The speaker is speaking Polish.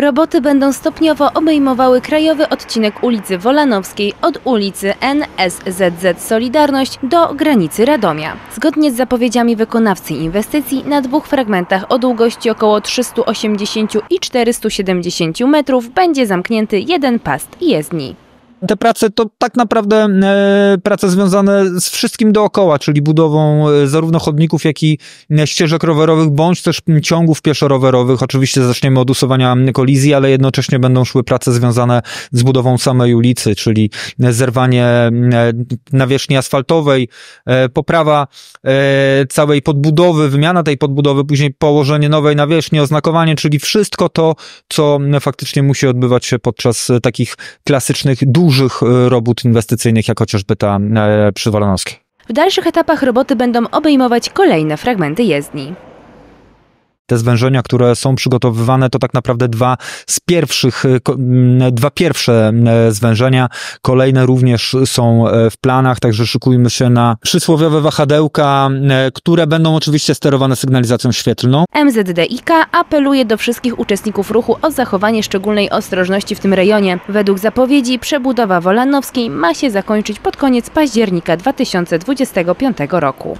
Roboty będą stopniowo obejmowały krajowy odcinek ulicy Wolanowskiej od ulicy NSZZ Solidarność do granicy Radomia. Zgodnie z zapowiedziami wykonawcy inwestycji na dwóch fragmentach o długości około 380 i 470 metrów będzie zamknięty jeden past jezdni. Te prace to tak naprawdę e, prace związane z wszystkim dookoła, czyli budową e, zarówno chodników, jak i e, ścieżek rowerowych, bądź też ciągów pieszo-rowerowych. Oczywiście zaczniemy od usuwania kolizji, ale jednocześnie będą szły prace związane z budową samej ulicy, czyli zerwanie nawierzchni asfaltowej, poprawa całej podbudowy, wymiana tej podbudowy, później położenie nowej nawierzchni, oznakowanie, czyli wszystko to, co faktycznie musi odbywać się podczas takich klasycznych, dużych e, robót inwestycyjnych, jak chociażby ta e, przy Wolanowskiej. W dalszych etapach roboty będą obejmować kolejne fragmenty jezdni. Te zwężenia, które są przygotowywane, to tak naprawdę dwa z pierwszych, e, dwa pierwsze m, zwężenia. Kolejne również są e, w planach, także szykujmy się na przysłowiowe wahadełka, e, które będą oczywiście sterowane sygnalizacją świetlną. MZDIK apeluje do wszystkich uczestników ruchu o zachowanie szczególnej ostrożności w tym rejonie. Według zapowiedzi przebudowa Wolanowskiej ma się zakończyć pod koniec października 2025 roku.